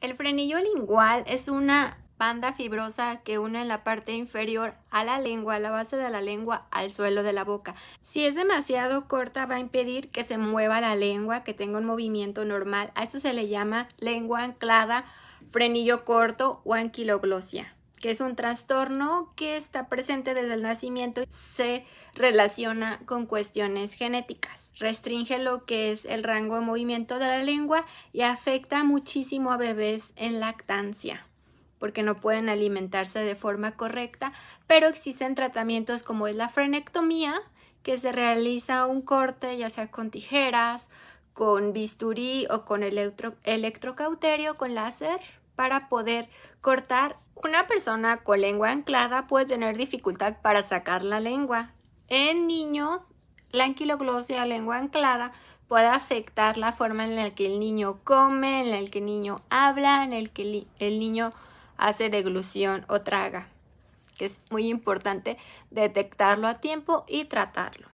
El frenillo lingual es una banda fibrosa que une la parte inferior a la lengua, a la base de la lengua, al suelo de la boca. Si es demasiado corta va a impedir que se mueva la lengua, que tenga un movimiento normal. A esto se le llama lengua anclada, frenillo corto o anquiloglosia que es un trastorno que está presente desde el nacimiento se relaciona con cuestiones genéticas. Restringe lo que es el rango de movimiento de la lengua y afecta muchísimo a bebés en lactancia porque no pueden alimentarse de forma correcta, pero existen tratamientos como es la frenectomía, que se realiza un corte ya sea con tijeras, con bisturí o con electro electrocauterio, con láser, para poder cortar. Una persona con lengua anclada puede tener dificultad para sacar la lengua. En niños, la anquiloglosia, lengua anclada, puede afectar la forma en la que el niño come, en la que el niño habla, en el que el niño hace deglución o traga, es muy importante detectarlo a tiempo y tratarlo.